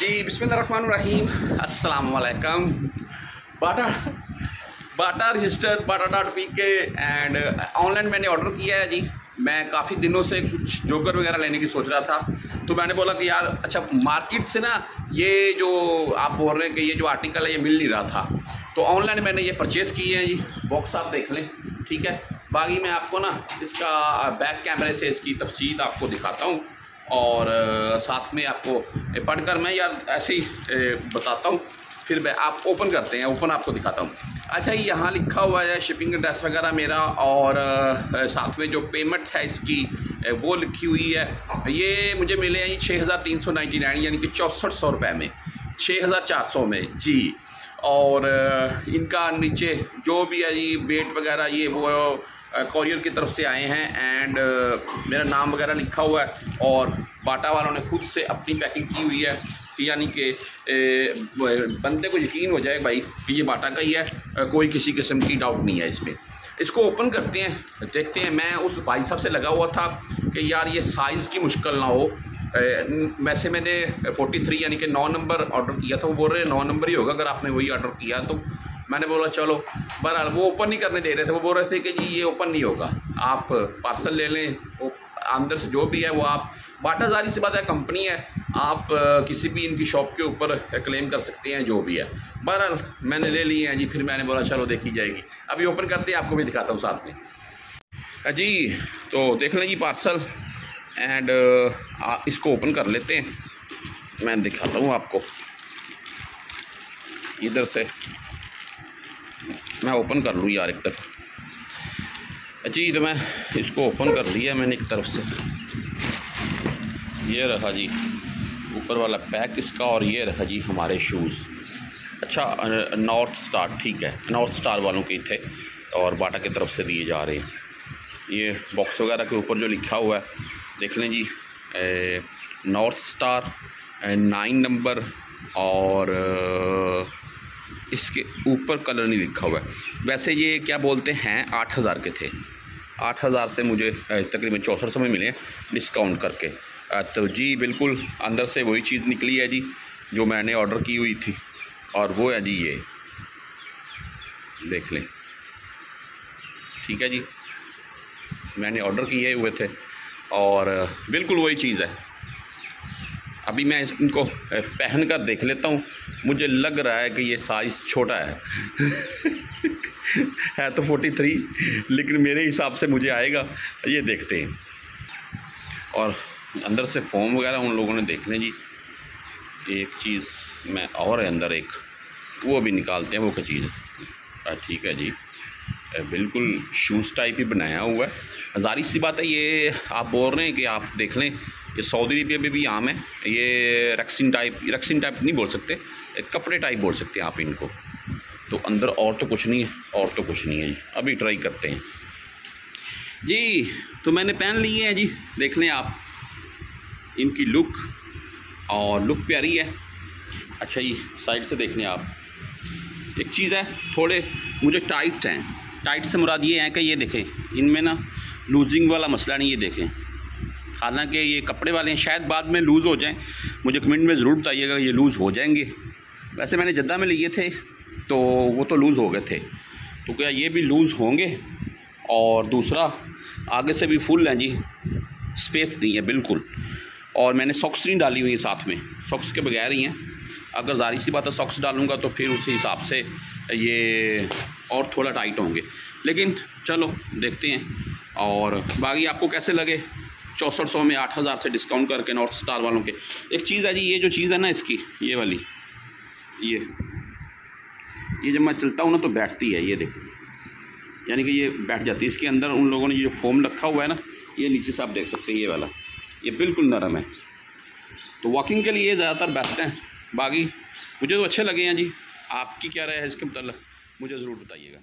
जी अस्सलाम वालेकुम Bata Bata register Bata dot P K and online मैंने ऑर्डर किया है जी। मैं काफ़ी दिनों से कुछ जोकर वगैरह लेने की सोच रहा था। तो मैंने बोला कि यार अच्छा मार्केट से ना ये जो आप बोल रहे हैं कि ये जो आर्टिकल है, ये मिल नहीं रहा था। तो ऑनलाइन मैंने ये परचेज़ किए हैं जी। बॉक्स आप देख लें, ठीक है? बाकी मैं आपको ना इसका बैक कैमरे से इसकी तफसील आपको दिखाता हूँ। और साथ में आपको पढ़कर मैं यार ऐसे ही बताता हूँ। फिर मैं आप ओपन करते हैं, ओपन आपको दिखाता हूँ। अच्छा यहाँ लिखा हुआ है शिपिंग एड्रेस वगैरह मेरा और साथ में जो पेमेंट है इसकी वो लिखी हुई है। ये मुझे मिले हैं छः हज़ार तीन सौ नाइन्टी नाइन, यानी कि चौंसठ सौ रुपये में। छः हज़ार चार सौ में, जी। और इनका नीचे जो भी है जी, वेट वगैरह, ये वो कॉरियर की तरफ़ से आए हैं एंड मेरा नाम वगैरह लिखा हुआ है और बाटा वालों ने खुद से अपनी पैकिंग की हुई है। यानी कि बंदे को यकीन हो जाए भाई कि ये बाटा का ही है। कोई किसी किस्म की डाउट नहीं है इसमें। इसको ओपन करते हैं, देखते हैं। मैं उस भाई साहब से लगा हुआ था कि यार ये साइज़ की मुश्किल ना हो। वैसे मैंने 43 यानी कि नौ नंबर ऑर्डर किया था। वो बोल रहे हैं नौ नंबर ही होगा अगर आपने वही ऑर्डर किया तो। मैंने बोला, चलो। बहरहाल, वो ओपन नहीं करने दे रहे थे। वो बोल रहे थे कि जी, ये ओपन नहीं होगा। आप पार्सल ले लें अंदर से जो भी है, वो आप बाटा जारी से बात है कंपनी है। आप किसी भी इनकी शॉप के ऊपर क्लेम कर सकते हैं, जो भी है। बहरहाल, मैंने ले लिए हैं जी, फिर मैंने बोला, चलो, देखी जाएगी। अभी ओपन करते हैं, आपको भी दिखाता हूँ साथ में। जी तो देख लें जी पार्सल एंड इसको ओपन कर लेते हैं। मैं दिखाता हूँ आपको। इधर से। मैं ओपन कर लूँ यार एक दफ़ा जी तो मैं इसको ओपन कर लिया मैंने एक तरफ़ से। ये रखा जी, ऊपर वाला पैक इसका और ये रखा जी हमारे शूज़ अच्छा नॉर्थ स्टार ठीक है। नॉर्थ स्टार वालों के थे और बाटा की तरफ़ से दिए जा रहे हैं। ये बॉक्स वगैरह के ऊपर जो लिखा हुआ है, देख लें जी। नॉर्थ स्टार नाइन नंबर और इसके ऊपर कलर नहीं लिखा हुआ है। वैसे ये क्या बोलते हैं, आठ हज़ार के थे। आठ हज़ार से मुझे तकरीबन चौंसठ सौ में मिले डिस्काउंट करके। तो जी, बिल्कुल अंदर से वही चीज़ निकली है जी, जो मैंने ऑर्डर की हुई थी। और वो है जी ये। देख लें। ठीक है जी। मैंने ऑर्डर किए हुए थे। और, बिल्कुल वही चीज़ है। अभी मैं इनको पहन कर देख लेता हूँ। मुझे लग रहा है कि ये साइज़ छोटा है। है तो फोर्टी थ्री लेकिन मेरे हिसाब से मुझे आएगा। ये देखते हैं। और अंदर से फॉर्म वगैरह उन लोगों ने देख लें जी। एक चीज़ मैं और है अंदर एक। वो भी निकालते हैं, वो क्या चीज़? ठीक है जी। बिल्कुल शूज़ टाइप ही बनाया हुआ है। हज़ारी सी बात है, ये आप बोल रहे हैं कि आप देख लें। ये सऊदी अरबिया में भी आम है। ये रक्सिन टाइप रक्सिन टाइप नहीं बोल सकते। कपड़े टाइप बोल सकते हैं आप इनको। तो अंदर और तो कुछ नहीं है, और तो कुछ नहीं है जी। अभी ट्राई करते हैं। जी तो मैंने पहन लिए हैं जी। देख लें आप। इनकी लुक और लुक प्यारी है। अच्छा जी साइड से देख लें आप। एक चीज़ है, थोड़े मुझे टाइट हैं। टाइट से मुराद ये है कि ये देखें, इनमें ना लूजिंग वाला मसला नहीं, ये देखें। हालाँकि ये कपड़े वाले हैं, शायद बाद में लूज़ हो जाएँ। मुझे कमेंट में ज़रूर बताइएगा ये लूज़ हो जाएँगे। वैसे मैंने जद्दा में लिए थे तो वो तो लूज़ हो गए थे। तो क्या ये भी लूज़ होंगे? और दूसरा, आगे से भी फुल हैं जी। स्पेस नहीं है, बिल्कुल। और मैंने सॉक्स नहीं डाली हुई है साथ में। सॉक्स के बगैर ही हैं। अगर जारी सी बात है सॉक्स डालूँगा तो फिर उसी हिसाब से ये और थोड़ा टाइट होंगे। लेकिन चलो, देखते हैं। और बाकी आपको कैसे लगे? चौंसठ सौ में आठ हज़ार से डिस्काउंट करके नॉर्थ स्टार वालों के। एक चीज़ है जी, ये जो चीज़ है ना इसकी, ये वाली, ये ये जब मैं चलता हूँ ना तो बैठती है, ये देखो यानी कि ये बैठ जाती है। इसके अंदर उन लोगों ने जो फोम रखा हुआ है ना, ये नीचे से आप देख सकते हैं, ये वाला। ये बिल्कुल नरम है। तो वॉकिंग के लिए ये ज़्यादातर बेस्ट हैं। बाकी, मुझे तो अच्छे लगे हैं जी। आपकी क्या राय है इसके मतलब मुझे ज़रूर बताइएगा।